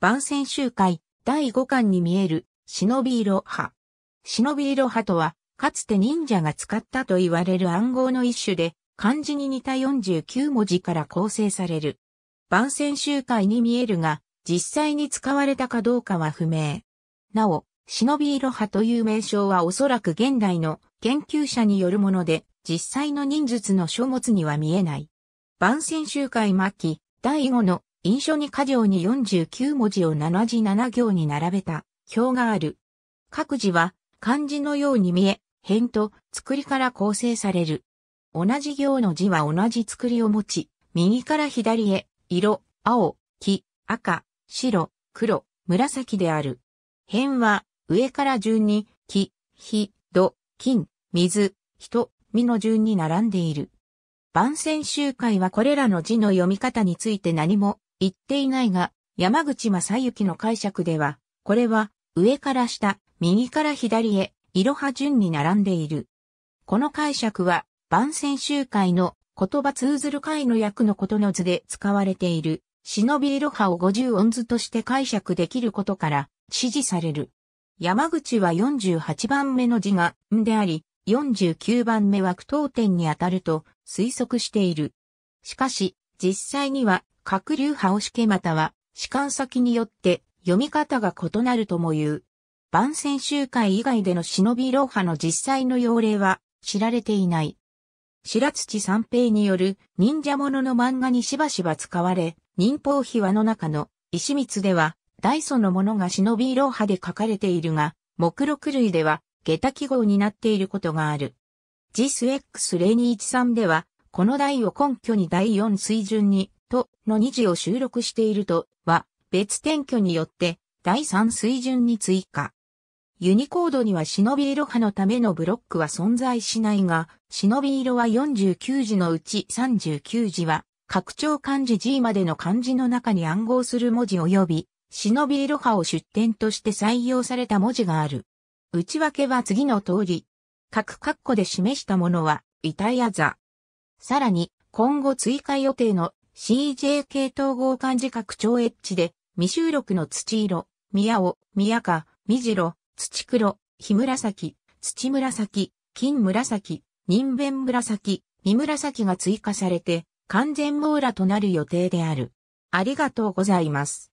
番宣集会第5巻に見える忍び色派。忍び色派とは、かつて忍者が使ったと言われる暗号の一種で、漢字に似た49文字から構成される。番宣集会に見えるが、実際に使われたかどうかは不明。なお、忍び色派という名称はおそらく現代の研究者によるもので、実際の忍術の書物には見えない。番宣集会末期、第5の印書に箇条に49文字を7字7行に並べた表がある。各字は漢字のように見え、辺と作りから構成される。同じ行の字は同じ作りを持ち、右から左へ、色、青、黄、赤、白、黒、紫である。辺は上から順に、木、火、土、金、水、人、身の順に並んでいる。番宣集会はこれらの字の読み方について何も言っていないが、山口正幸の解釈では、これは上から下、右から左へ、いろは順に並んでいる。この解釈は、番宣集会の言葉通ずる会の役のことの図で使われている、忍びいろはを50音図として解釈できることから、支持される。山口は48番目の字が、んであり、49番目は句読点にあたると推測している。しかし、実際には各流派押しまたは、士官先によって読み方が異なるとも言う。番宣集会以外での忍び老派の実際の要例は知られていない。白土三平による忍者もの漫画にしばしば使われ、忍法秘話の中の石光では大祖のものが忍び老派で書かれているが、目録類では下駄記号になっていることがある。JIS X0213 では、この台を根拠に第4水準にとの2字を収録しているとは別転居によって第3水準に追加。ユニコードには忍び色派のためのブロックは存在しないが、忍び色は49字のうち39字は、拡張漢字 G までの漢字の中に暗号する文字及び、忍び色派を出典として採用された文字がある。内訳は次の通り。各括弧で示したものは、イタヤザ。さらに、今後追加予定の CJK 統合漢字拡張エッジで、未収録の土色、宮尾、宮か、みじろ、土黒、日紫、土紫、金紫、人弁紫、三紫が追加されて、完全網羅となる予定である。ありがとうございます。